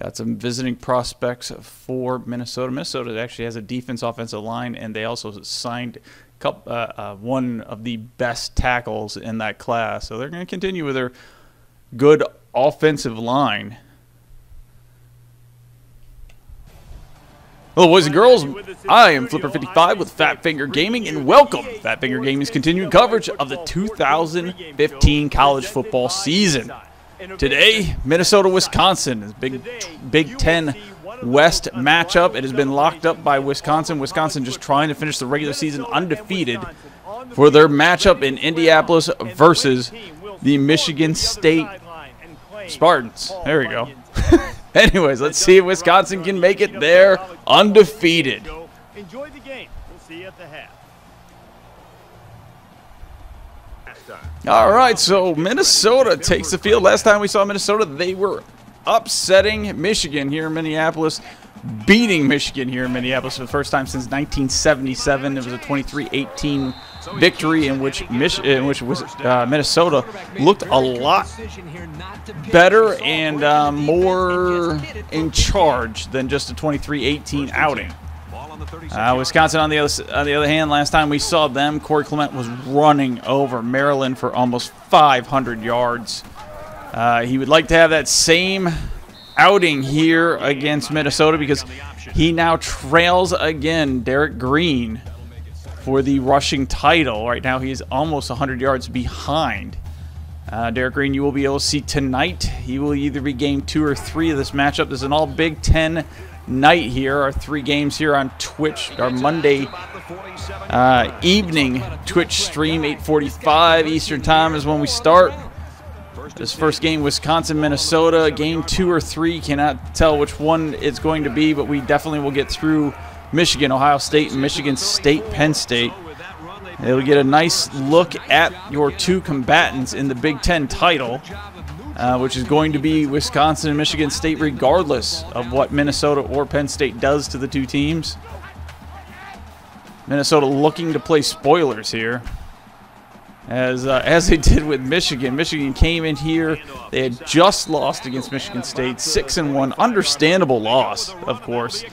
Got some visiting prospects for Minnesota. Minnesota actually has a defense offensive line, and they also signed couple, uh, uh, one of the best tackles in that class. So they're going to continue with their good offensive line. Hello, boys and girls. I am Flipper55 with Fat Finger Gaming, and welcome Fat Finger Gaming's continued coverage of the 2015 college football season. Today, Minnesota, Wisconsin is Big Big Ten West matchup. It has been locked up by Wisconsin. Wisconsin just trying to finish the regular season undefeated for their matchup in Indianapolis versus the Michigan State Spartans. There we go. Anyways, let's see if Wisconsin can make it there undefeated. Enjoy the game. We'll see you at the half. All right, so Minnesota takes the field. Last time we saw Minnesota, they were upsetting Michigan here in Minneapolis, beating Michigan here in Minneapolis for the first time since 1977. It was a 23-18 victory in which Mich in which was uh, Minnesota looked a lot better and uh, more in charge than just a 23-18 outing. Uh, Wisconsin, on the other on the other hand, last time we saw them, Corey Clement was running over Maryland for almost 500 yards. Uh, he would like to have that same outing here against Minnesota because he now trails again Derrick Green for the rushing title. Right now, he's almost 100 yards behind. Uh, Derrick Green, you will be able to see tonight. He will either be game two or three of this matchup. This is an all Big Ten night here. Our three games here on Twitch, our Monday uh, evening Twitch stream, 8:45 Eastern Time is when we start. This first game, Wisconsin, Minnesota, game two or three. Cannot tell which one it's going to be, but we definitely will get through Michigan, Ohio State, and Michigan State, Penn State. It'll get a nice look at your two combatants in the Big Ten title, uh, which is going to be Wisconsin and Michigan State, regardless of what Minnesota or Penn State does to the two teams. Minnesota looking to play spoilers here as uh, as they did with Michigan. Michigan came in here; they had just lost against Michigan State, six and one, understandable loss, of course.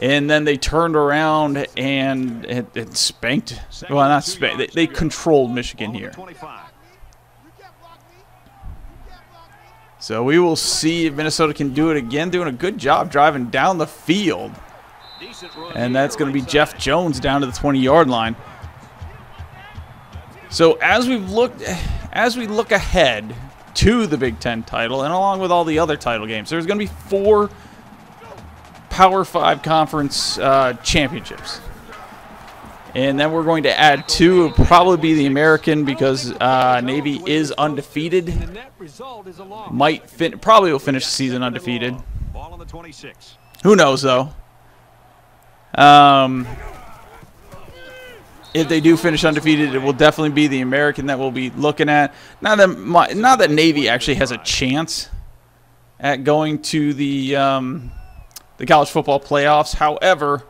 And then they turned around and it, it spanked. Well, not spanked. They, they controlled Michigan here. So we will see if Minnesota can do it again. Doing a good job driving down the field. And that's going to be Jeff Jones down to the 20-yard line. So as we look, as we look ahead to the Big Ten title, and along with all the other title games, there's going to be four Power Five conference uh, championships, and then we're going to add two. Probably be the American because uh, Navy is undefeated. Might fin probably will finish the season undefeated. Who knows though? Um, if they do finish undefeated, it will definitely be the American that we'll be looking at. Now that my, now that Navy actually has a chance at going to the um, the college football playoffs. However,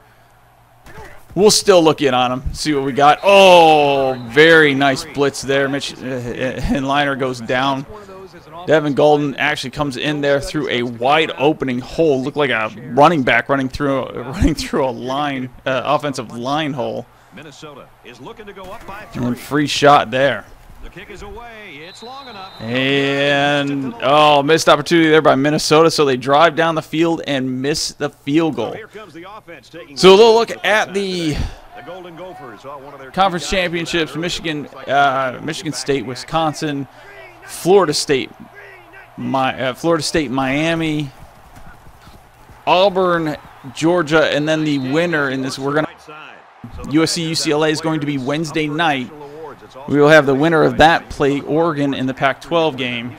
we'll still look in on them, see what we got. Oh, very nice blitz there. Mitch uh, and Leidner goes down. Devin Golden actually comes in there through a wide opening hole. Looked like a running back running through running through a line uh, offensive line hole. Minnesota is looking to go up by three. And free shot there. The kick is away. It's long enough. And oh, missed opportunity there by Minnesota. So they drive down the field and miss the field goal. So they'll look at the conference championships: Michigan, uh, Michigan State, Wisconsin, Florida State, my uh, Florida State, Miami, Auburn, Georgia, and then the winner in this. We're gonna USC UCLA is going to be Wednesday night. We will have the winner of that play Oregon in the Pac-12 game.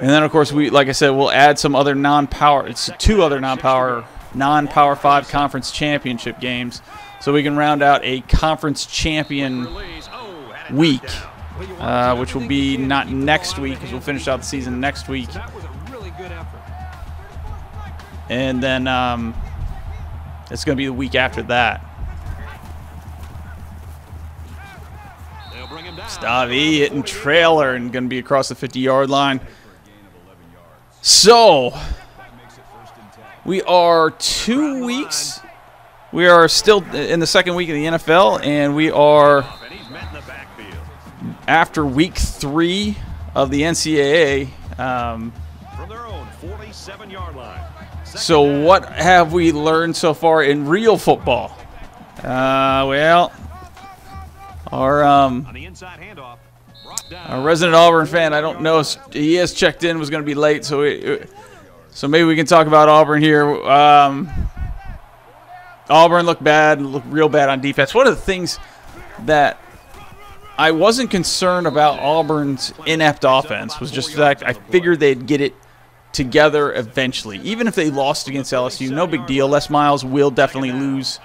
And then, of course, we like I said, we'll add some other non-power. It's two other non-power, non-power five conference championship games, so we can round out a conference champion week, uh, which will be not next week because we'll finish out the season next week. And then um, it's going to be the week after that. Stavi hitting Traylor and going to be across the 50-yard line. So, We are two weeks. We are still in the second week of the NFL, and we are after week three of the NCAA. Um, so, what have we learned so far in real football? Uh, well, our um, our resident Auburn fan, I don't know, he has checked in, was going to be late, so we, so maybe we can talk about Auburn here. Um, Auburn looked bad, looked real bad on defense. One of the things that I wasn't concerned about Auburn's inept offense was just the fact I figured they'd get it together eventually. Even if they lost against LSU, no big deal. Les Miles will definitely lose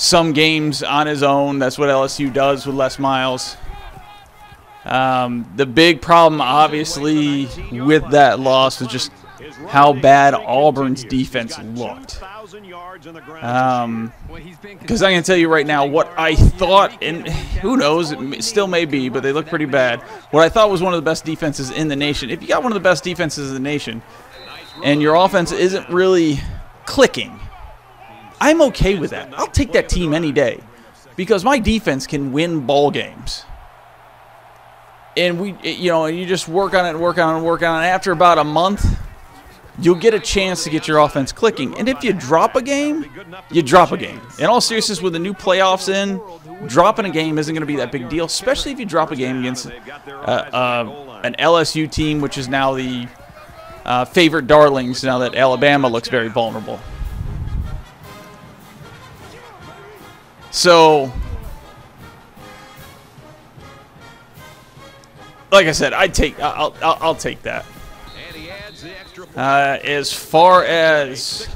some games on his own. That's what LSU does with Les Miles. Um, the big problem, obviously, with that loss was just how bad Auburn's defense looked. Um, because I can tell you right now what I thought, and who knows, it still may be, but they look pretty bad. What I thought was one of the best defenses in the nation. If you got one of the best defenses in the nation, and your offense isn't really clicking, I'm okay with that. I'll take that team any day because my defense can win ball games. And we, you know, you just work on it and work on it and work on it. After about a month, you'll get a chance to get your offense clicking. And if you drop a game, you drop a game. In all seriousness, with the new playoffs in, dropping a game isn't going to be that big deal, especially if you drop a game against uh, uh, an LSU team, which is now the uh, favorite darlings now that Alabama looks very vulnerable. So, like I said, I take I'll, I'll, I'll take that. Uh, as far as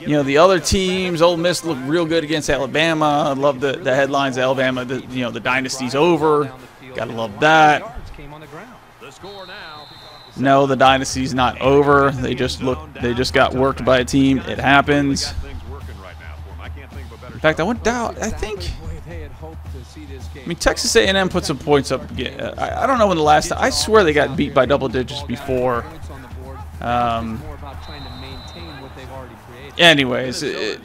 you know, the other teams, Ole Miss looked real good against Alabama. I love the, the headlines. Alabama, the, you know, the dynasty's over. Gotta love that. No, the dynasty's not over. They just look. They just got worked by a team. It happens. Fact, I went down. I think. I mean, Texas A&M put some points up. I, I don't know when the last. time. I swear they got beat by double digits before. Um, anyways, it, it,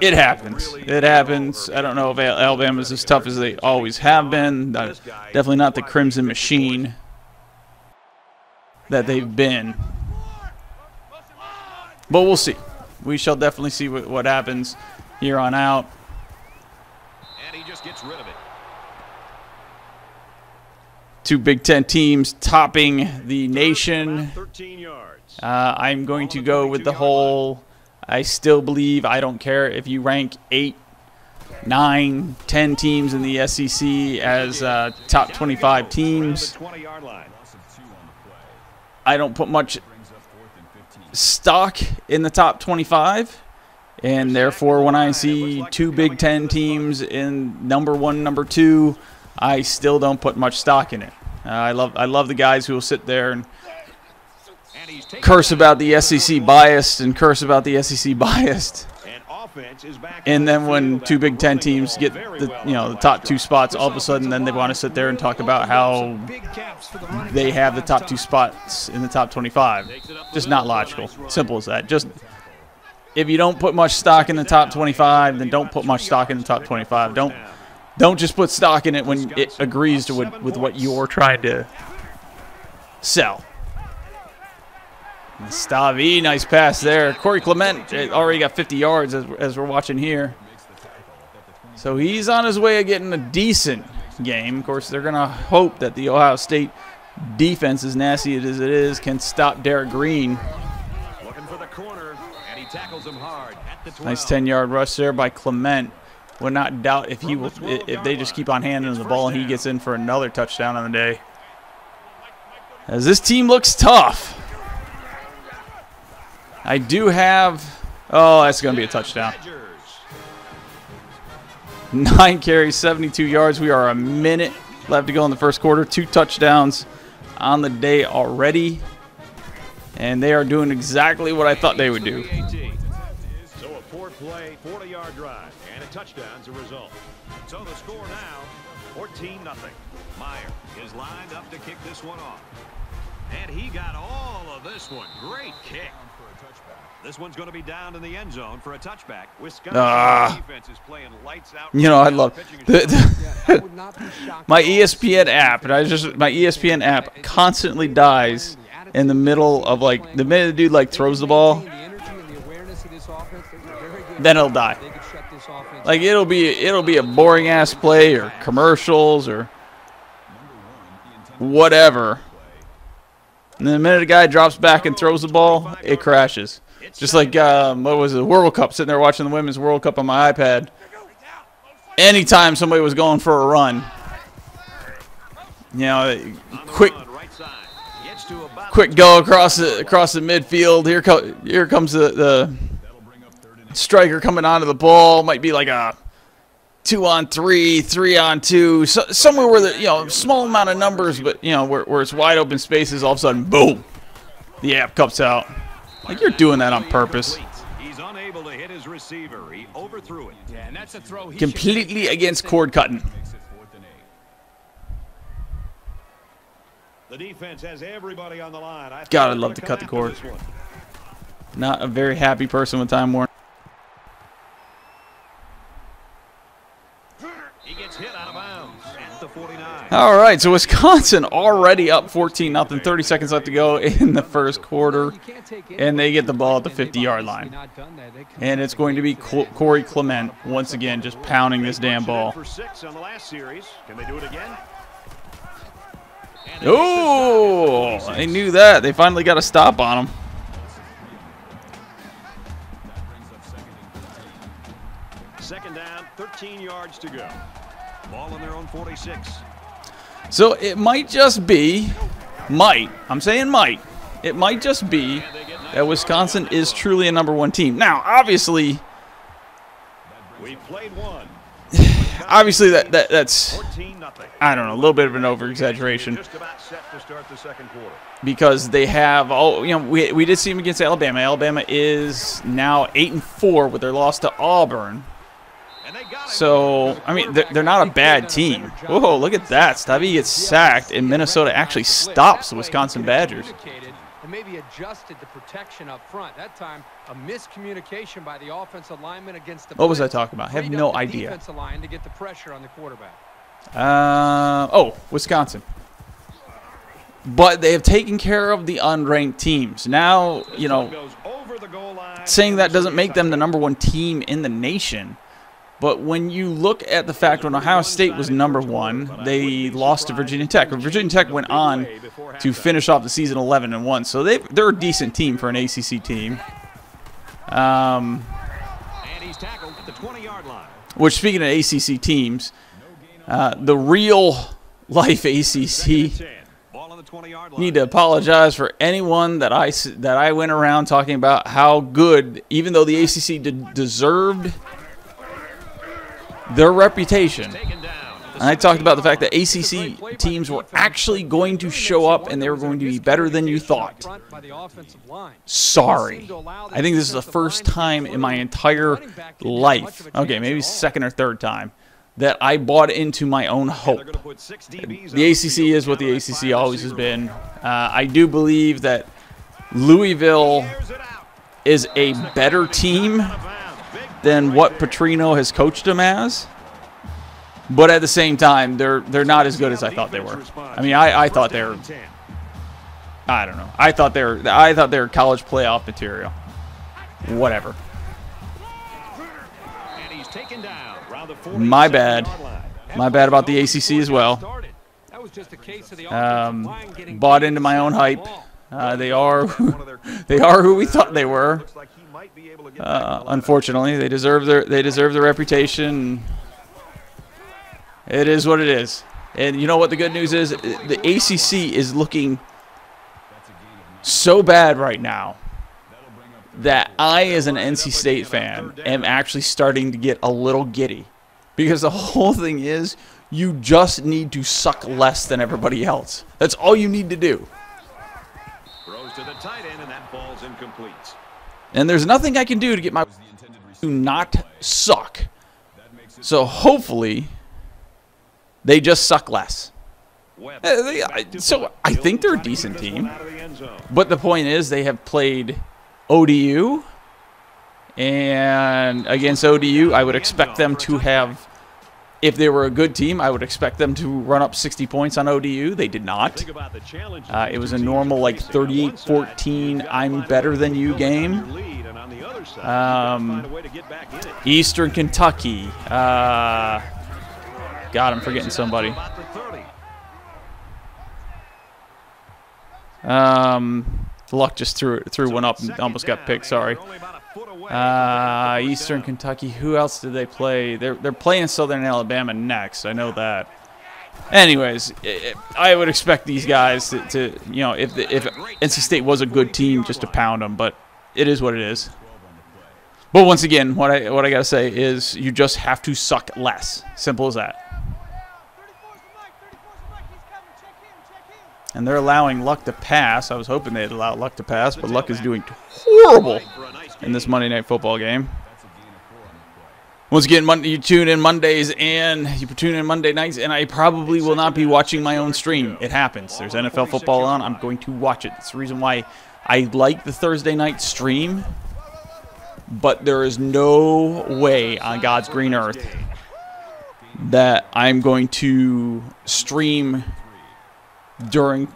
it, happens. It happens. I don't know if Alabama's as tough as they always have been. Definitely not the Crimson Machine that they've been. But we'll see. We shall definitely see what, what happens here on out. And he just gets rid of it. Two Big Ten teams topping the nation. Uh, I'm going to go with the whole. I still believe. I don't care if you rank eight, nine, ten teams in the SEC as uh, top 25 teams. I don't put much stock in the top 25. And therefore, when I see two Big Ten teams in number one, number two, I still don't put much stock in it. Uh, I love I love the guys who will sit there and curse about the SEC biased and curse about the SEC biased. And then when two Big Ten teams get the you know the top two spots, all of a sudden then they want to sit there and talk about how they have the top two spots in the top 25. Just not logical. Simple as that. Just if you don't put much stock in the top 25, then don't put much stock in the top 25. Don't don't just put stock in it when it agrees to with, with what you're trying to sell. Stavi, nice pass there. Corey Clement eh, already got 50 yards as, as we're watching here. So he's on his way of getting a decent game. Of course, they're going to hope that the Ohio State defense, as nasty as it is, can stop Derrick Green. Corner, nice 10-yard rush there by Clement. Would not doubt if he will, if they just keep on handing him the ball and he gets in for another touchdown on the day. As this team looks tough. I do have. Oh, that's going to be a touchdown. Nine carries, 72 yards. We are a minute left to go in the first quarter. Two touchdowns on the day already. And they are doing exactly what I thought they would do. So a four play, 40 yard drive, and a touchdown's a result. So the score now 14 0. Meyer is lined up to kick this one off. And he got all of this one. Great kick. This one's going to be down in the end zone for a touchback. Wisconsin Ah. defense is playing lights out. You know, I love the, the- would not be shocked my at all to see ESPN app, and I just my E ESPN app constantly dies in the middle of like the minute the dude like throws the ball, then it'll die. Like it'll be it'll be a boring ass play or commercials or whatever. And the minute a guy drops back and throws the ball, it crashes. Just like um, what was it, the World Cup? Sitting there watching the Women's World Cup on my iPad. Anytime somebody was going for a run, you know, quick run, right side. Gets to about quick go across the across the midfield. Here co- here comes the, the striker coming onto the ball. Might be like a two on three, three on two, so, somewhere where the you know small amount of numbers, but you know where, where it's wide open spaces. All of a sudden, boom, the app cups out. Like you're doing that on purpose, He's unable to hit his receiver. He overthrew it. Yeah, and that's a throw. He completely against cord cutting. The defense has everybody on the line. I God, I'd love gonna cut the after cord. Not a very happy person with Time Warner. He gets hit out of bounds at the 49. All right, so Wisconsin already up 14 nothing. 30 seconds left to go in the first quarter. and they get the ball at the 50-yard line. And it's going to be Corey Clement once again just pounding this damn ball. For six on the last series. Can they do it again? And they get this Oh, time. they knew that. They finally got a stop on him. Second down, 13 yards to go. Ball on their own 46. So it might just be, might, I'm saying might, it might just be that Wisconsin is truly a number one team. Now, obviously, We played one. Obviously that, that that's, 14 nothing. I don't know, a little bit of an over-exaggeration. Just about set to start the second quarter. because they have all you know we, we did see them against Alabama. Alabama is now 8 and 4 with their loss to Auburn. And they got it. So, I mean, they're, they're not a bad team. Whoa, look at that. Stubby gets sacked, and Minnesota actually stops the Wisconsin Badgers. And maybe adjusted the protection up front. That time, a miscommunication by the offensive lineman against the. What was I talking about? I have no idea. Defensive line to get the pressure on the quarterback. Uh, oh, Wisconsin. But they have taken care of the unranked teams. Now, you know, Goes over the goal line. saying that doesn't make them the number one team in the nation. But when you look at the fact when Ohio State was number one, they lost to Virginia Tech. Virginia Tech went on to finish off the season 11 and one, so they they're a decent team for an ACC team. Um, And he's tackled at the 20-yard line. which speaking of ACC teams, uh, the real life ACC and 10. Ball on the 20-yard line. need to apologize for anyone that I that I went around talking about how good, even though the ACC deserved their reputation. And I talked about the fact that ACC teams were actually going to show up and they were going to be better than you thought. Sorry. I think this is the first time in my entire life, okay, maybe second or third time, that I bought into my own hope. They're going to put six DBs on The ACC is what the ACC always has been. Uh, I do believe that Louisville Airs it out. is a better team Out of bounds. Big than what. Petrino has coached them as. But at the same time, they're they're not as good as I thought they were. I mean, I, I thought they were. First down and 10. I don't know. I thought they were. I thought they were college playoff material. Whatever. My bad. My bad about the ACC as well. Um, bought into my own hype. Uh, they are. They are who we thought they were. Looks like he might be able to get Uh, in the lineup. unfortunately, they deserve their they deserve their reputation. It is what it is. And you know what the good news is? The ACC is looking so bad right now that I, as an NC State fan, am actually starting to get a little giddy. Because the whole thing is, you just need to suck less than everybody else. That's all you need to do. Throws to the tight end, and that ball's incomplete. And there's nothing I can do to get my to not suck. So hopefully they just suck less. Uh, they- back to so I think they're a trying to keep decent team. out of the end zone. But the point is, they have played ODU, and against ODU, I would expect them to have. If they were a good team, I would expect them to run up 60 points on ODU. They did not. Think about the challenge Uh, it was a normal, like, facing. On one 38-14, side, you've got to I'm better than you game. your lead, and on the other side, you've got to Um, find a way to get back in it. Eastern Kentucky. Uh, God, I'm forgetting somebody. The 30. Um, Luck just threw threw one up and almost got picked. Sorry. Uh, Eastern. Kentucky. Who else did they play? They're they're playing Southern Alabama next. I know that. Anyways, i would expect these guys to, to you know, if if NC State was a good team, just to pound them. But it is what it is. But once again, what I what I gotta say is, you just have to suck less. Simple as that. And they're allowing Luck to pass. I was hoping they'd allow Luck to pass, but Luck is doing horrible in this. Monday Night Football game. Once again, Monday, you tune in Mondays and you tune in Monday nights, and I probably will not be watching my own stream. It happens. There's NFL football on. I'm going to watch it. It's the reason why I like the Thursday night stream, but there is no way on God's green earth that I'm going to stream during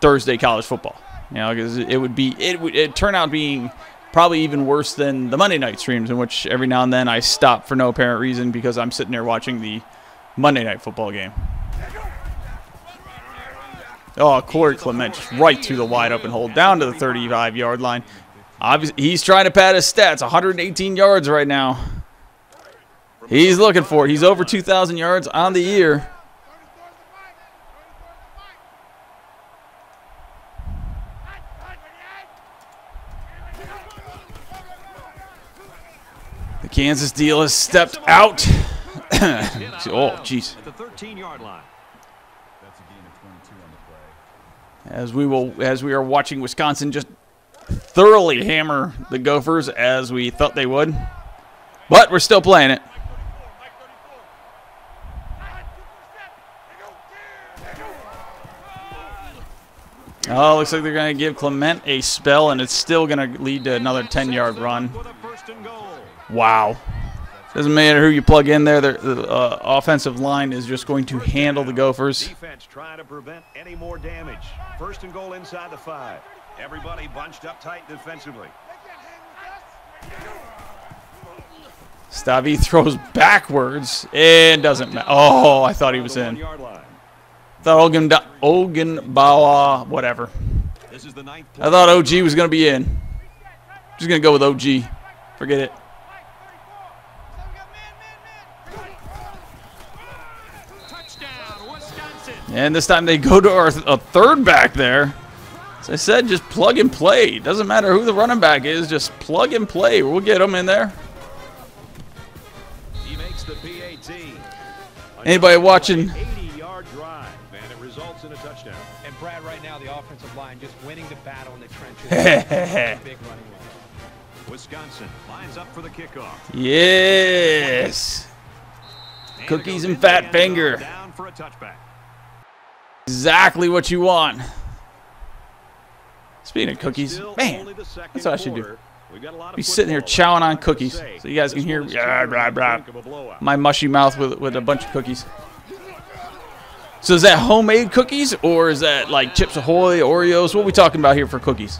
Thursday college football. You know, because it would be it would it turn out being probably even worse than the Monday night streams, in which every now and then I stop for no apparent reason because I'm sitting there watching the Monday night football game. Oh, Corey Clement right through the wide open hole down to the 35 yard line. Obviously, he's trying to pad his stats. 118 yards right now. He's looking for it. He's over 2,000 yards on the year. Kansas deal has stepped out. oh, jeez. The 13-yard line. As we will, as we are watching Wisconsin just thoroughly hammer the Gophers as we thought they would, but we're still playing it. Oh, looks like they're going to give Clement a spell, and it's still going to lead to another 10-yard run. Wow. Doesn't matter who you plug in there. The, the uh, offensive line is just going to handle the Gophers. Defense trying to prevent any more damage. First and goal inside the five. Everybody bunched up tight defensively. Stavi throws backwards and doesn't matter. Oh, I thought he was in. one-yard. Thought Ogun, Ogun Bawa, whatever. This is the ninth I thought OG was going to be in. Just going to go with OG. Forget it. And this time they go to our th- a third back there. As I said, just plug and play. Doesn't matter who the running back is, just plug and play. We'll get them in there. He makes the PAT. Anybody watching? 80-yard drive, and it results in a touchdown. And Brad, right now, the offensive line just winning the battle in the trenches. Big running line. Wisconsin lines up for the kickoff. Yes. And Cookies and fat finger. Down for a touchback. Exactly what you want. Speaking of cookies, man, only the second that's what I should do. We've got a lot of Be sitting here chowing on cookies so you guys can hear blah, blah, blah. my mushy mouth with with a bunch of cookies. So is that homemade cookies or is that like Chips Ahoy, Oreos? What are we talking about here for cookies?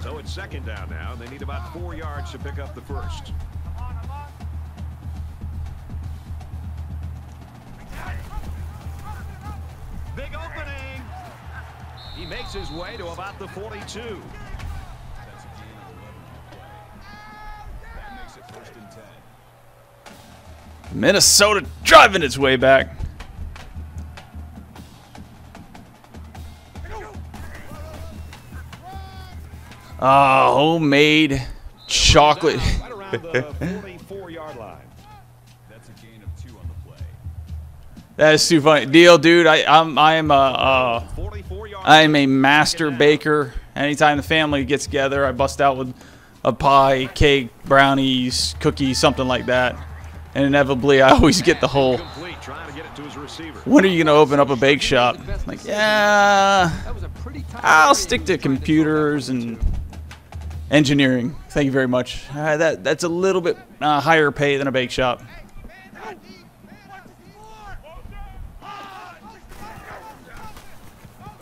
So it's second down now. They need about four yards to pick up the first. Big opening. He makes his way to about the 42. Minnesota driving its way back. Ah, homemade chocolate. That is too funny. Deal, dude. I, I'm I'm a I'm a master baker. Anytime the family gets together, I bust out with a pie, cake, brownies, cookies, something like that. And inevitably, I always get the whole, when are you going to open up a bake shop? Like, yeah, I'll stick to computers and engineering. Thank you very much. Uh, that That's a little bit uh, higher pay than a bake shop.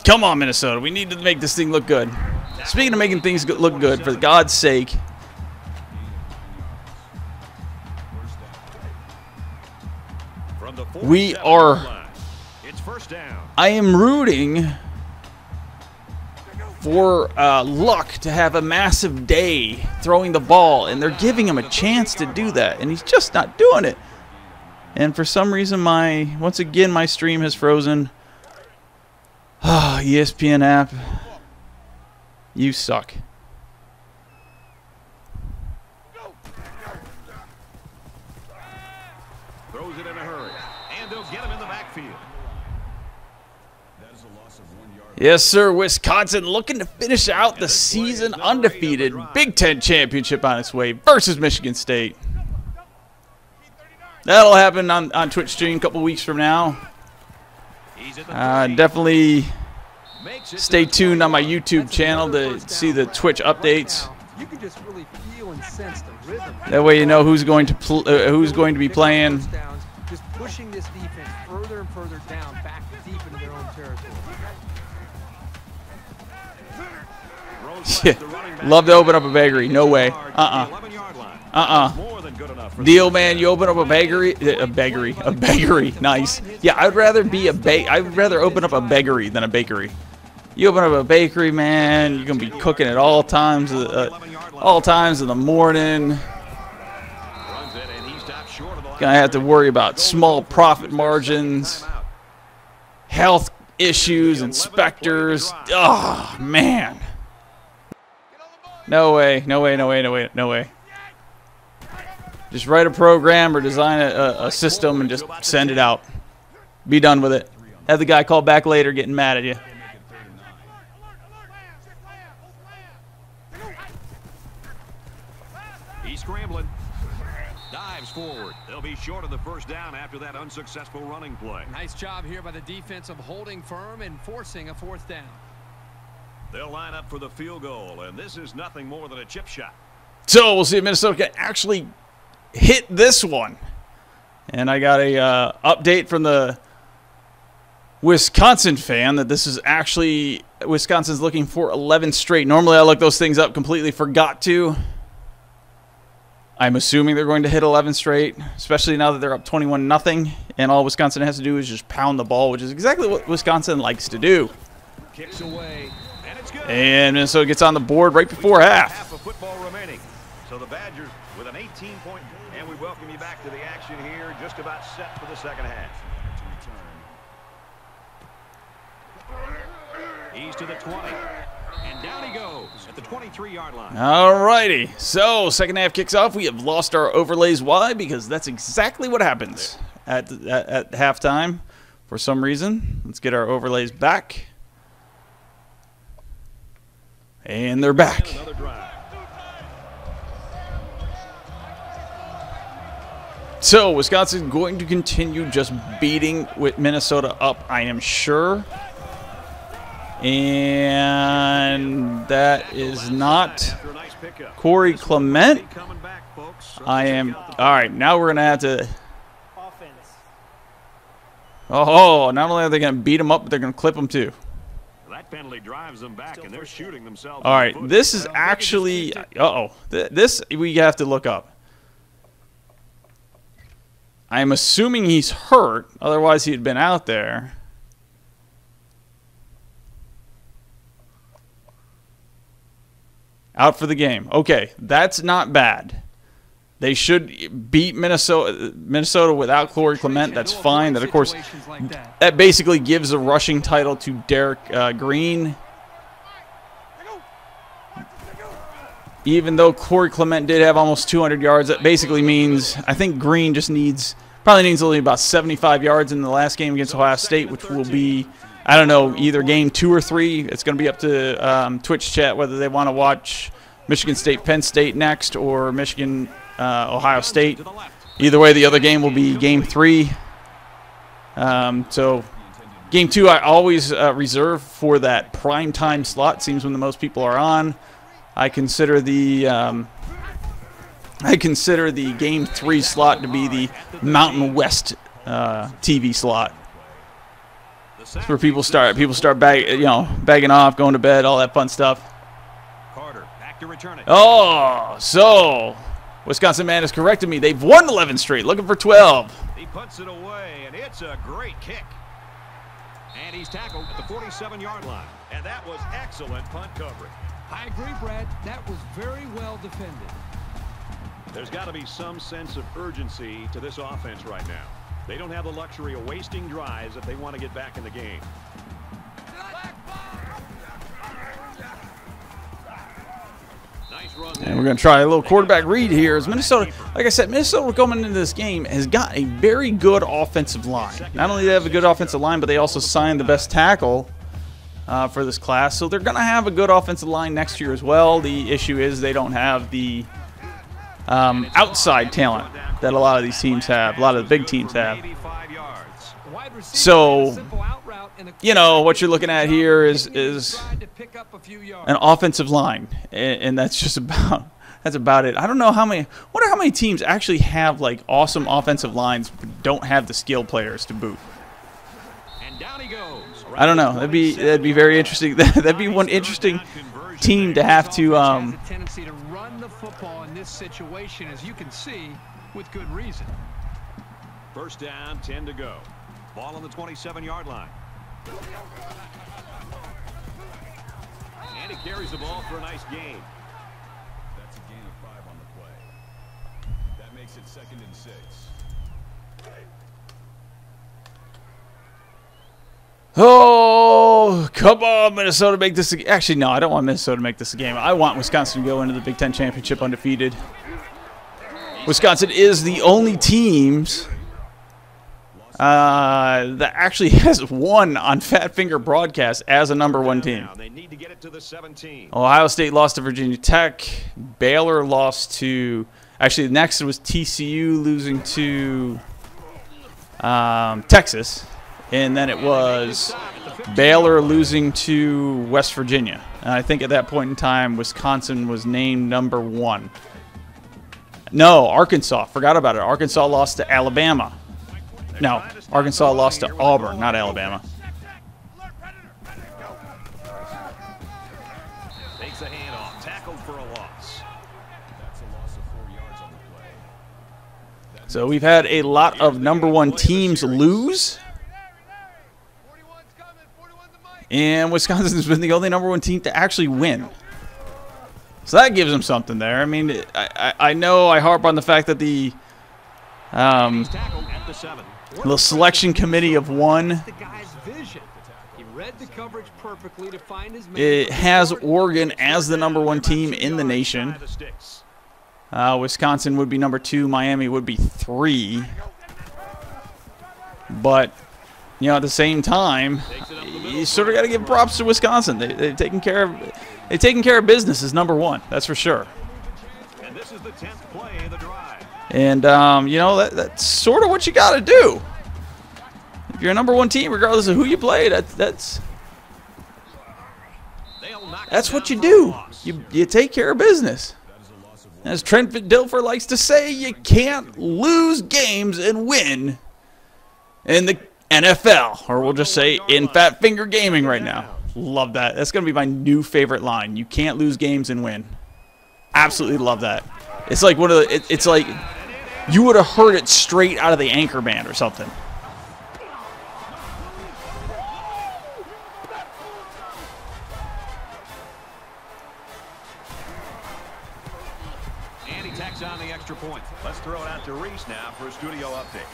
Come on, Minnesota. We need to make this thing look good. Speaking of making things look good, for God's sake, We are-. I am rooting for uh, Luck to have a massive day throwing the ball, and they're giving him a chance to do that, and he's just not doing it. And for some reason, my once again my stream has frozen. Ah, ESPN app, you suck. Throws it in a hurry. And they'll get him in the backfield. Yes, sir. Wisconsin looking to finish out the season undefeated. Big Ten championship on its way versus Michigan State. That'll happen on, on Twitch stream a couple weeks from now. He's at the Uh, definitely Makes it to stay tuned on my YouTube channel to see the Twitch updates. You can just really feel and sense the rhythm. That way you know who's going to uh, who's going to be playing. Just pushing this defense further and further down, back deep into their own territory. Throws left to running back. Love to open up a bakery. No way. Yards to the Uh-uh. Uh-uh. Deal, man. You open up a bakery, a bakery, a bakery. Nice. Yeah, I'd rather be a ba- I'd rather open up a bakery than a bakery. You open up a bakery, man. You're gonna be cooking at all times, uh, all times in the morning. Gonna have to worry about small profit margins, health issues, inspectors. Oh man. No way. No way. No way. No way. No way. Just write a program or design a, a, a system and just send it out. Be done with it. Have the guy call back later getting mad at you. He's scrambling. Dives forward. They'll be short of the first down after that unsuccessful running play. Nice job here by the defense of holding firm and forcing a fourth down. They'll line up for the field goal, and this is nothing more than a chip shot. So we'll see if Minnesota can actually hit this one. And I got a uh, update from the Wisconsin fan that this is actually Wisconsin's looking for 11 straight. Normally I look those things up, completely forgot to. I'm assuming they're going to hit 11 straight, especially now that they're up 21 nothing, and all Wisconsin has to do is just pound the ball, which is exactly what Wisconsin likes to do. Kicks away, and it's good. And Minnesota gets on the board right before half. Half of football remaining. So the Badgers with an 18-point, and we welcome you back to the action here, just about set for the second half. He's to the 20, and down he goes at the 23-yard line. Alrighty, so second half kicks off. We have lost our overlays. Why? Because that's exactly what happens at, at, at halftime for some reason. Let's get our overlays back. And they're back. So Wisconsin going to continue just beating with Minnesota up, I am sure. And that is not After a nice pickup. Corey Clement. Coming back, folks. I am. Check out the All right, now we're gonna have to. offense. Oh, not only are they gonna beat him up, but they're gonna clip him too. That penalty drives them back, and they're shooting themselves. All in the right, foot. this is actually. Uh oh, this we have to look up. I'm assuming he's hurt, otherwise he'd been out there. Out for the game. Okay, that's not bad. They should beat Minnesota Minnesota without Corey Clement. That's fine. That of course that. basically gives a rushing title to Derrick uh, Green. Even though Corey Clement did have almost 200 yards, that basically means I think Green just needs probably needs only about 75 yards in the last game against Ohio State, which will be I don't know either game two or three. It's going to be up to um, Twitch chat whether they want to watch Michigan State Penn State next or Michigan uh, Ohio State. Either way, the other game will be game three. Um, so game two, I always uh, reserve for that prime time slot. Seems when the most people are on. I consider the um, I consider the game three slot to be the Mountain West uh, TV slot. It's where people start people start bag, you know bagging off, going to bed, all that fun stuff. Carter back to return it. Oh, so Wisconsin man has corrected me. They've won 11 straight, looking for 12. He puts it away, and it's a great kick. And he's tackled at the 47-yard line. And that was excellent punt coverage. I agree, Brad. That was very well defended. There's got to be some sense of urgency to this offense right now. They don't have the luxury of wasting drives if they want to get back in the game. Nice run And we're going to try a little quarterback read here. As Minnesota, like I said, Minnesota coming into this game has got a very good offensive line. Not only do they have a good offensive line, but they also signed the best tackle uh, for this class. So they're going to have a good offensive line next year as well. The issue is they don't have the um, outside talent that a lot of these teams have, a lot of the big teams have. 85 yards. Wide receiver So, You know, what you're looking at here is is an offensive line, and, and that's just about that's about it. I don't know how many. Wonder how many teams actually have like awesome offensive lines but don't have the skill players to boot. I don't know. That'd be that'd be very interesting. that'd be one interesting team to have to. Um, tendency to run the football in this situation, as you can see, with good reason. First down, 10 to go. Ball on the 27-yard line. And he carries the ball for a nice gain. That's a gain of five on the play. That makes it second and six. Oh, come on, Minnesota, make this. A, actually, no, I don't want Minnesota to make this a game. I want Wisconsin to go into the Big Ten championship undefeated. Wisconsin is the only teams uh, that actually has won on Fat Finger broadcast as a number one team. Now they need to get it to the 17. Ohio State lost to Virginia Tech. Baylor lost to. Actually, next it was TCU losing to um, Texas. And then it was Baylor losing to West Virginia. And I think at that point in time, Wisconsin was named number one. No, Arkansas. Forgot about it. Arkansas lost to Alabama. No, Arkansas lost to Auburn, not Alabama. Takes a handoff. Tackled for a loss. That's a loss of four yards on the play. So we've had a lot of number one teams lose. And Wisconsin's been the only number one team to actually win. So that gives them something there. I mean, I, I, I know I harp on the fact that the um, the selection committee of one it has Oregon as the number one team in the nation. Uh, Wisconsin would be number two. Miami would be three. But, you know, at the same time, you sort of got to give props to Wisconsin. They, they've taken care of they've taken care of business is number one. That's for sure. And this is the 10th play of the drive. And um, you know that, that's sort of what you got to do. If you're a number one team, regardless of who you play, that, that's that's what you do. You you take care of business. As Trent Dilfer likes to say, you can't lose games and win in the NFL, or we'll just say in Fat Finger Gaming right now. Love that. That's going to be my new favorite line. You can't lose games and win. Absolutely love that. It's like one of the. It, it's like you would have heard it straight out of the Anchorman or something. And he tacks on the extra point. Let's throw it out to Reese now for a studio update.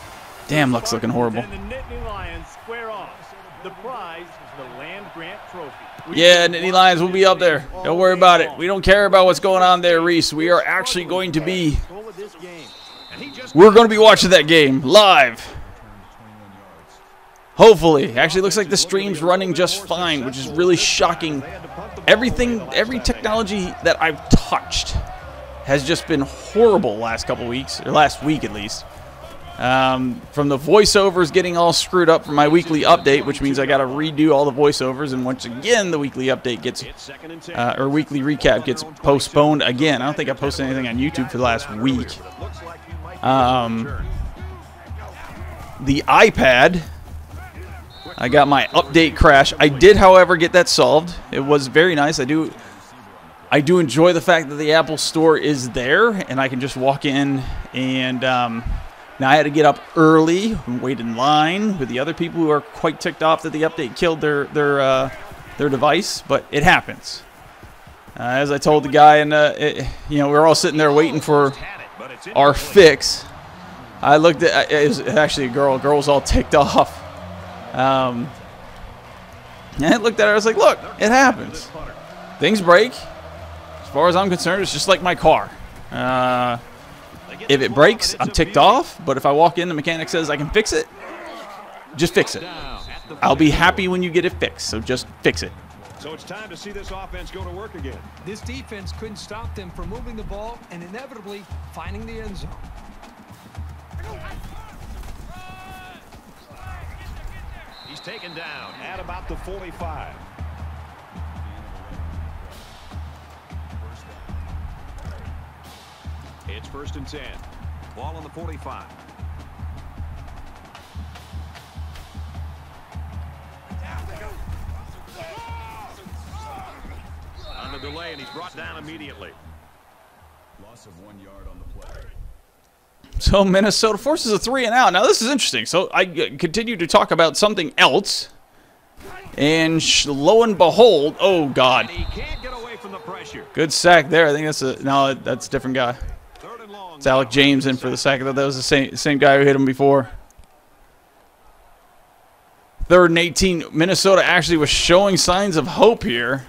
Damn, looks looking horrible. And the Nittany Lions square off. The prize is the Land Grant Trophy. Yeah, Nittany Lions will be up there. Don't worry about it. We don't care about what's going on there, Reese. We are actually going to be. Goal of this game. And he just We're going to be watching that game live. Hopefully. Actually, it looks like the stream's running just fine, which is really shocking. Everything, every technology that I've touched has just been horrible last couple weeks, or last week at least. Um, from the voiceovers getting all screwed up for my weekly update, which means I got to redo all the voiceovers, and once again the weekly update gets, uh, or weekly recap gets postponed again. I don't think I posted anything on YouTube for the last week. Um, the iPad, I got my update crash. I did, however, get that solved. It was very nice. I do, I do enjoy the fact that the Apple Store is there, and I can just walk in and. Um, now I had to get up early and wait in line with the other people who are quite ticked off that the update killed their their uh, their device, but it happens. Uh, as I told the guy, and uh, you know we were all sitting there waiting for our fix. I looked at it was actually a girl. A girl was all ticked off. Um, and I looked at her. I was like, "Look, it happens. Things break. As far as I'm concerned, it's just like my car." Uh, if it breaks, I'm ticked off. But if I walk in, the mechanic says I can fix it, just fix it. I'll be happy when you get it fixed. So just fix it. So it's time to see this offense go to work again. This defense couldn't stop them from moving the ball and inevitably finding the end zone. He's taken down at about the 45. It's first and 10. Ball on the 45. On the delay, and he's brought down immediately. Loss of one yard on the play. So Minnesota forces a three and out. Now this is interesting. So I uh, continue to talk about something else. And lo and behold, oh God. Good sack there. I think that's a no, that's a different guy. It's Alec James in for the. I that was the same same guy who hit him before. Third and 18. Minnesota actually was showing signs of hope here.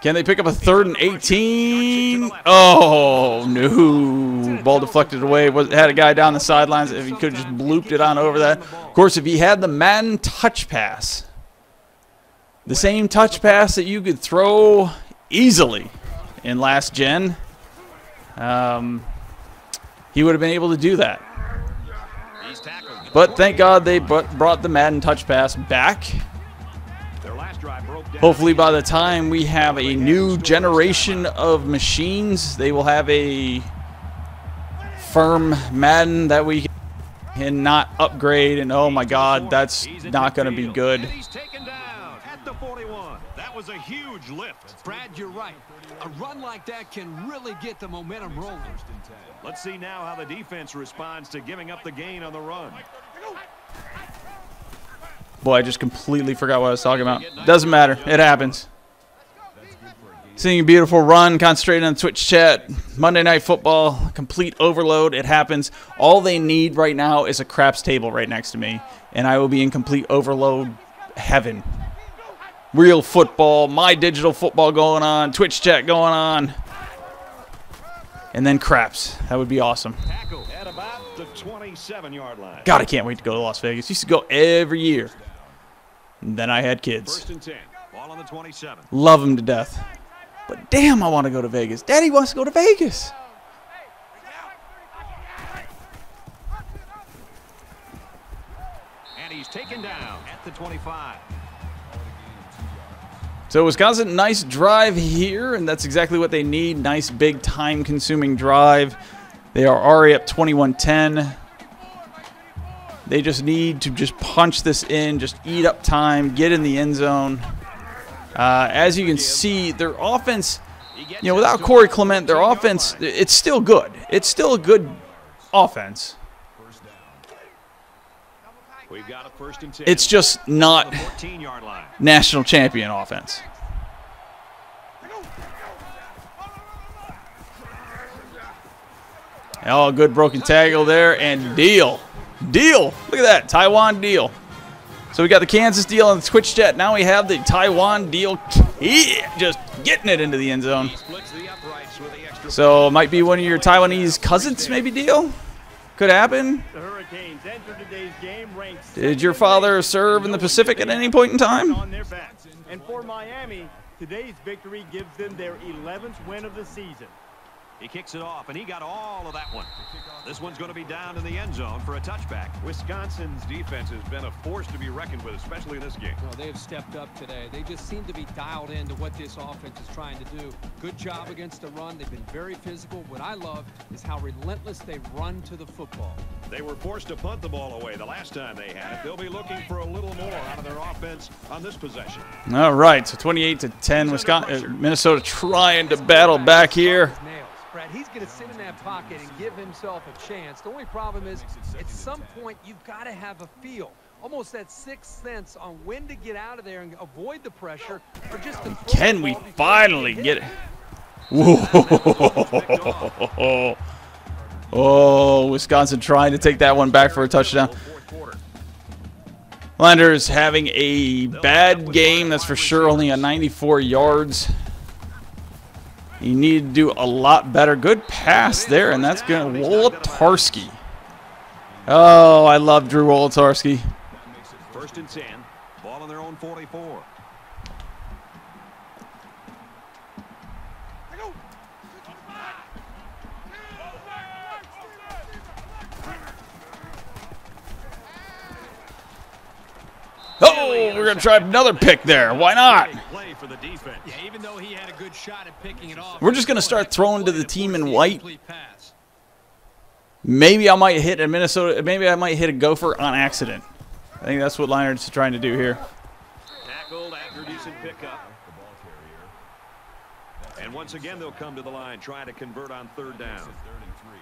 Can they pick up a third and 18? Oh, no. Ball deflected away. Was, had a guy down the sidelines. If he could have just blooped it on over that. Of course, if he had the Madden touch pass, the same touch pass that you could throw easily in last gen, um, he would have been able to do that. But thank God they brought the Madden touch pass back. Hopefully by the time we have a new generation of machines, they will have a firm Madden that we can not upgrade. And oh my God, that's not going to be good. That was a huge lift. Brad, you're right. A run like that can really get the momentum rolling. Let's see now how the defense responds to giving up the gain on the run. Boy, I just completely forgot what I was talking about. Doesn't matter. It happens. Seeing a beautiful run, concentrating on Twitch chat, Monday Night Football, complete overload. It happens. All they need right now is a craps table right next to me, and I will be in complete overload heaven. Real football, my digital football going on, Twitch chat going on, and then craps. That would be awesome. God, I can't wait to go to Las Vegas. Used to go every year. And then I had kids. Love them to death. But damn, I want to go to Vegas. Daddy wants to go to Vegas. And he's taken down at the 25. So Wisconsin, nice drive here, and that's exactly what they need. Nice, big, time-consuming drive. They are already up 21-10. They just need to just punch this in, just eat up time, get in the end zone. Uh, as you can see, their offense, you know, without Corey Clement, their offense, it's still good. It's still a good offense. It's just not national champion offense. Oh, good broken tackle there, and deal. Deal. Look at that. Taiwan deal. So we got the Kansas deal on the Twitch chat. Now we have the Taiwan deal. Just getting it into the end zone. So might be one of your Taiwanese cousins, maybe deal. Could happen. Did your father serve in the Pacific at any point in time? And for Miami, today's victory gives them their 11th win of the season. He kicks it off, and he got all of that one. This one's going to be down in the end zone for a touchback. Wisconsin's defense has been a force to be reckoned with, especially in this game. Well, they have stepped up today. They just seem to be dialed into what this offense is trying to do. Good job against the run. They've been very physical. What I love is how relentless they run to the football. They were forced to punt the ball away the last time they had it. They'll be looking for a little more out of their offense on this possession. All right, so 28 to 10, Wisconsin, uh, Minnesota trying to battle back here. Brad, he's going to sit in that pocket and give himself a chance. The only problem is, at some point, you've got to have a feel, almost that sixth sense on when to get out of there and avoid the pressure, or just to Can we finally get it? Whoa. Oh, Wisconsin trying to take that one back for a touchdown. Landers having a bad game, that's for sure. Only a 94 yards. You need to do a lot better. Good pass there, and that's going to Wolitarsky. Oh, I love Drew Wolitarsky. First and 10. Ball on their own 44. Oh, we're going to try another pick there. Why not? For the defense. Yeah, even though he had a good shot at picking it off. We're just going to start throwing to the team in white. Maybe I might hit a Minnesota. Maybe I might hit a gopher on accident. I think that's what Leidner's trying to do here. Tackled after decent pickup. And once again, they'll come to the line, trying to convert on third down. Third and three.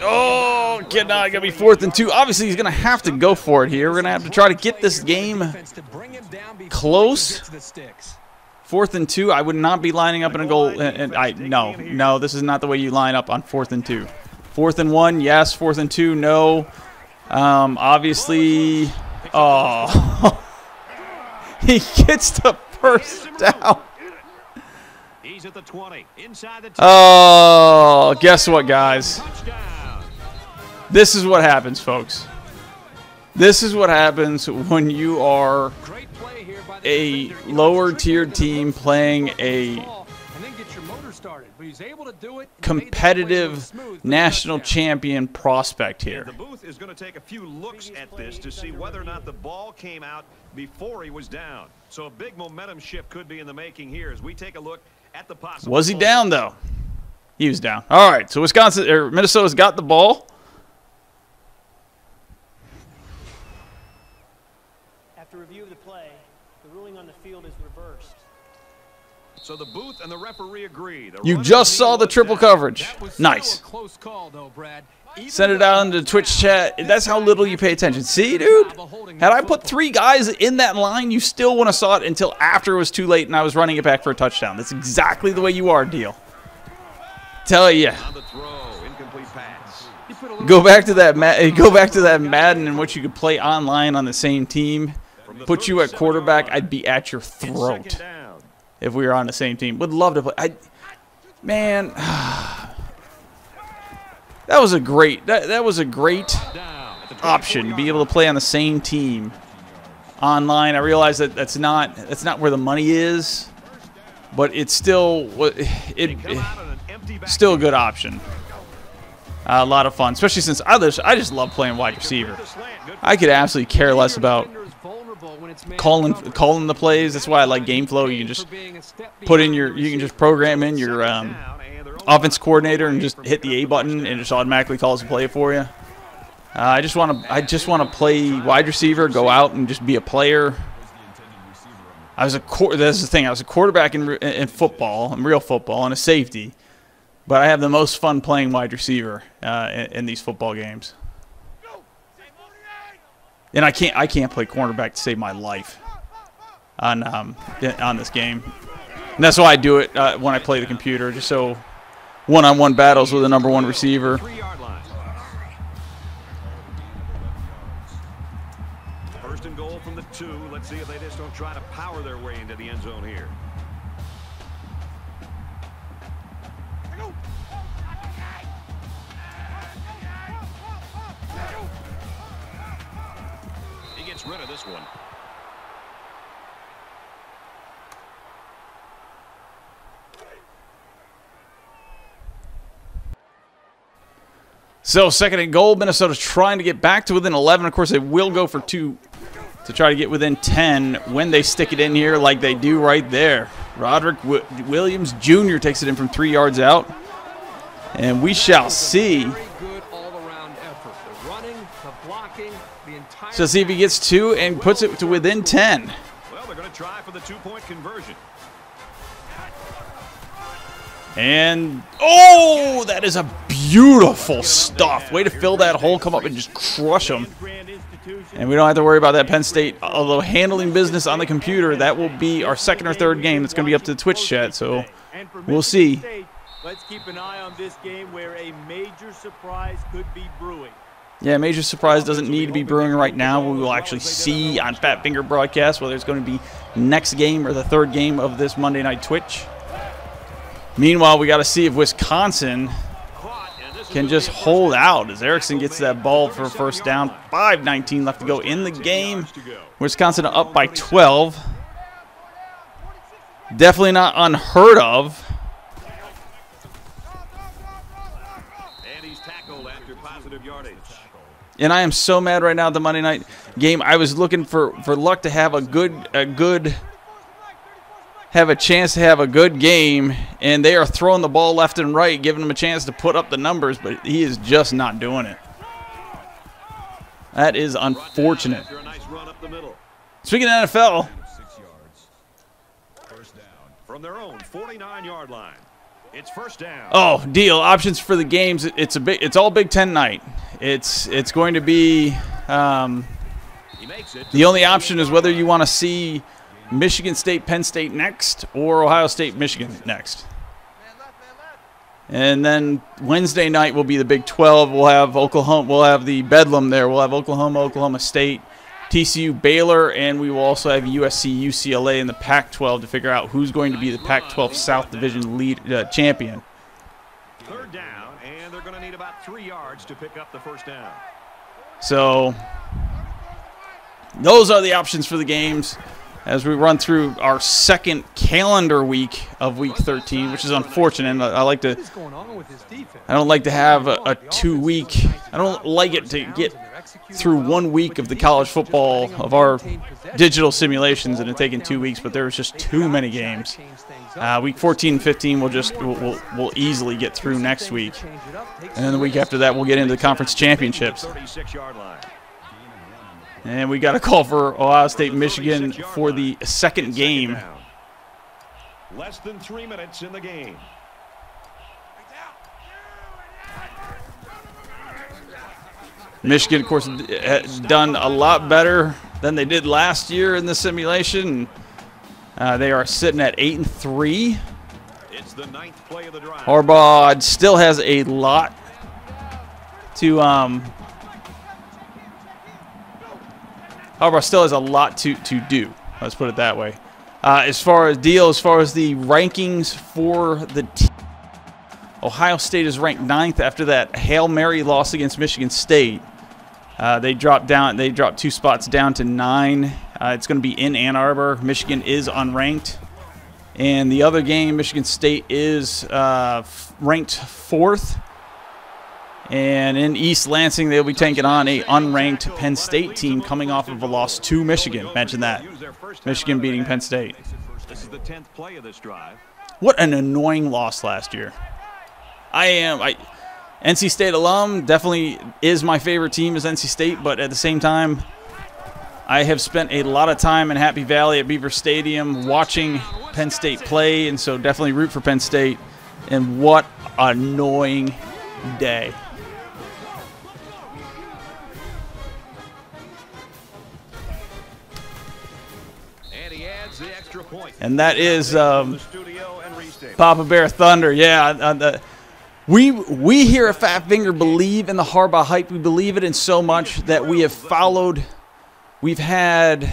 Oh, kid, now going to be fourth and two. Obviously, he's going to have to go for it here. We're going to have to try to get this game close. Fourth and two. I would not be lining up in a goal. And, and I no, no, this is not the way you line up on fourth and two. Fourth and one, yes. Fourth and two, no. Um, obviously, oh, he gets the first down. He's at the 20, inside the 10. Oh, guess what, guys? This is what happens, folks. This is what happens when you are Great play here by the a defender. You know, lower trick tier team playing a ball, and then get your motor started. But he's able to do it. He made that play look competitive smooth for the national champion prospect here. The booth is going to take a few looks at this to see whether or not the ball came out before he was down. So a big momentum shift could be in the making here as we take a look at the possible. Was he down though? He was down. All right, so Wisconsin or Minnesota's got the ball. After review of the play, the ruling on the field is reversed. So the booth and the referee agree. The You just saw the triple down. coverage. That was still Nice. close call, though, Brad. Send it out into Twitch chat. That's how little you pay attention. See, dude? Had I put three guys in that line, you still wouldn't have saw it until after it was too late and I was running it back for a touchdown. That's exactly the way you are, deal. Tell ya. On the throw, incomplete pass. He put a little Go back to that Ma- go back to that Madden in which you could play online on the same team. Put you at quarterback, I'd be at your throat. If we were on the same team. Would love to play. I, man, that was a great that that was a great Down at the 24 option to be able to play on the same team online. I realize that that's not that's not where the money is, but it's still it, it still a good option. Uh, a lot of fun, especially since I just I just love playing wide receiver. I could absolutely care less about defender is vulnerable when it's man calling calling the plays. That's why I like game flow. You can just For being a step put in your you can just program in your um, down, and they're only offense coordinator and just hit the A button and it just automatically calls the play for you. Uh, I just want to I just want to play wide receiver, go out and just be a player. I was a that's the thing. I was a quarterback in, in football, in real football, and a safety. But I have the most fun playing wide receiver uh, in, in these football games. And I can't I can't play cornerback to save my life on um, on this game. And that's why I do it uh, when I play the computer, just so one-on-one battles with the number one receiver. First and goal from the two. Let's see if they just don't try to power their way into the end zone rid of this one. So second and goal. Minnesota's trying to get back to within 11. Of course, they will go for two to try to get within 10 when they stick it in here like they do right there. Rodrick w Williams Jr. takes it in from three yards out. And we shall see So see if he gets two and puts it to within 10. Well, they're going to try for the two-point conversion. And oh, that is a beautiful stuff. Way to fill that hole, come up and just crush them. And we don't have to worry about that Penn State, although handling business on the computer, that will be our second or third game. That's going to be up to the Twitch chat, so we'll see. Let's keep an eye on this game where a major surprise could be brewing. Yeah, major surprise doesn't need to be brewing right now. We will actually see on Fat Finger broadcast whether it's going to be next game or the third game of this Monday night Twitch. Meanwhile, we got to see if Wisconsin can just hold out as Erickson gets that ball for first down. 5:19 left to go in the game. Wisconsin up by 12. Definitely not unheard of. And he's tackled after positive yardage. And I am so mad right now at the Monday night game. I was looking for for luck to have a good a good have a chance to have a good game, and they are throwing the ball left and right, giving him a chance to put up the numbers, but he is just not doing it. That is unfortunate. Speaking of NFL. From their own 49-yard line. It's first down. oh deal options for the games. It's a big. It's all Big Ten night. It's it's going to be. Um, He makes it. The only option is whether you want to see Michigan State, Penn State next, or Ohio State, Michigan next. And then Wednesday night will be the Big 12. We'll have Oklahoma. We'll have the Bedlam there. We'll have Oklahoma, Oklahoma State, TCU, Baylor, and we will also have USC, UCLA in the Pac-12 to figure out who's going to be the Pac-12 South Division lead uh, champion. Third down, and they're going to need about three yards to pick up the first down. So those are the options for the games as we run through our second calendar week of week 13, which is unfortunate. and I I like to What is going on with his defense? I don't like to have a, a two week. I don't like it to get through one week of the college football of our digital simulations and it taken two weeks, but there was just too many games. Uh, week 14 and 15 we'll just we'll, we'll, we'll easily get through next week, and then the week after that we'll get into the conference championships. And we got a call for Ohio State, Michigan for the second game. Less than three minutes in the game. Michigan, of course, had done a lot better than they did last year in the simulation. Uh, they are sitting at eight and three. It's the ninth play of the drive. Harbaugh still has a lot to um. Harbaugh still has a lot to to do. Let's put it that way. Uh, as far as deal, as far as the rankings for the team, Ohio State is ranked ninth after that hail mary loss against Michigan State. Uh, they dropped down. They dropped two spots down to nine. Uh, it's going to be in Ann Arbor. Michigan is unranked. And the other game, Michigan State is uh, ranked fourth. And in East Lansing, they'll be taking on a unranked Penn State team coming off of a loss to Michigan. Mention that. Use their first time Michigan beating Penn. State. This is the 10th play of this drive. What an annoying loss last year. I am I NC State alum definitely is my favorite team is NC State, but at the same time I have spent a lot of time in Happy Valley at Beaver Stadium watching Penn State play and so definitely root for Penn State and what annoying day. And he adds the extra point. And that is um, studio and restate. Papa Bear Thunder, yeah. uh, the, we we here at Fat Finger believe in the Harbaugh hype. We believe it in so much that we have followed. We've had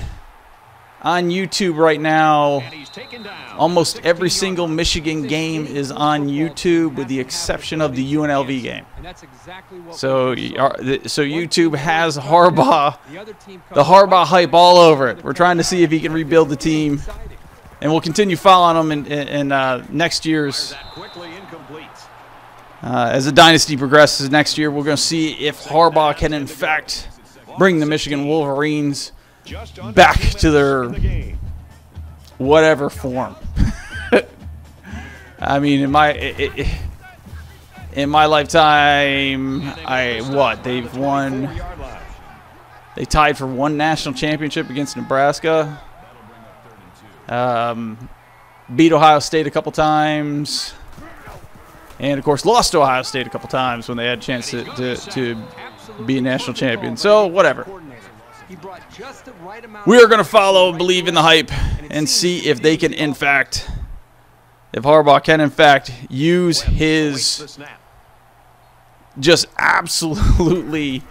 on YouTube right now. Almost every single. Michigan game is on YouTube, with the exception of the UNLV game. So, the- so YouTube has Harbaugh, The Harbaugh hype all over it. We're trying to see if he can rebuild the team, and we'll continue following him in, in, uh, next year's. Uh, as the dynasty progresses next year, we're going to see if Harbaugh can, in fact, bring the Michigan Wolverines back to their whatever form. I mean, in my in my lifetime, I what they've won. They tied for one national championship against Nebraska. Um, beat Ohio State a couple times, and of course lost to Ohio State a couple times when they had a chance to to, to be a national champion. So whatever. We are going to follow, believe in the hype, and see if they can, in fact, if Harbaugh can, in fact, use his just absolutely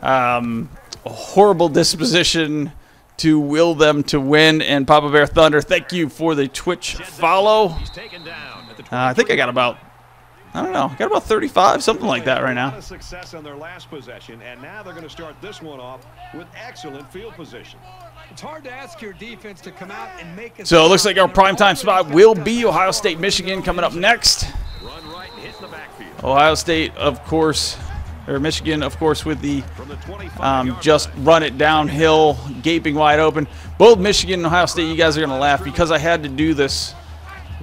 um, horrible disposition to will them to win. And Papa Bear Thunder, thank you for the Twitch follow. Uh, I think I got about, I don't know, I got about 35, something like that right A lot now. of success on their last possession, and now they're going to start this one off with excellent field position. It's hard to ask your defense to come out and make a So it looks like our stop when primetime spot will be. Ohio State, Michigan coming up next. Run right and hit the backfield. Ohio State, of course, or Michigan, of course, with the From the 25 um, just run it downhill, gaping wide open. Both Michigan and Ohio State, you guys are going to laugh because I had to do this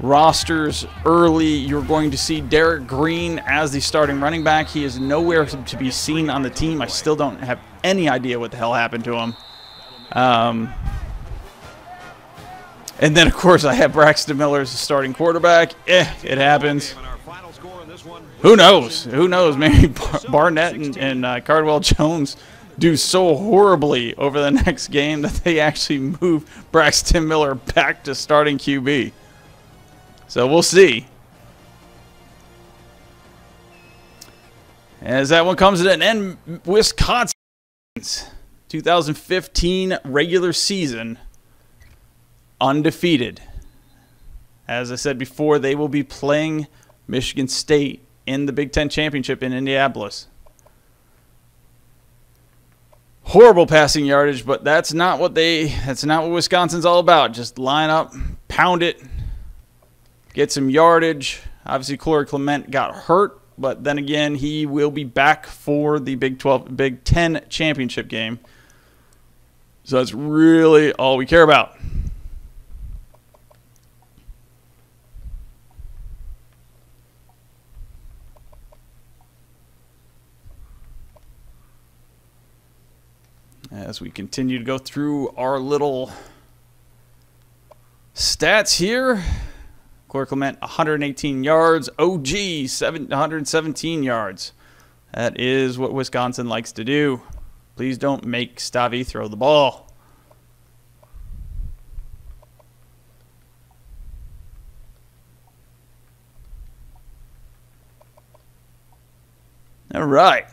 rosters early. You're going to see Derrick Green as the starting running back. He is nowhere to be seen on the team. I still don't have any idea what the hell happened to him. Um, and then, of course, I have Braxton Miller as the starting quarterback. Eh, it happens. Who knows? Who knows? Maybe Bar- Barrett and, and uh, Cardale Jones do so horribly over the next game that they actually move Braxton Miller back to starting QB. So we'll see. As that one comes to an end, Wisconsin's 2015 regular season undefeated. As I said before, they will be playing Michigan State in the Big Ten Championship in Indianapolis. Horrible passing yardage, but that's not what they that's not what Wisconsin's all about. Just line up, pound it, get some yardage. Obviously Corey Clement got hurt, but then again, he will be back for the Big 12 Big 10 championship game. So that's really all we care about. as we continue to go through our little stats here. Corey Clement, 118 yards. OG, 717 yards. That is what Wisconsin likes to do. Please don't make Stave throw the ball. All right.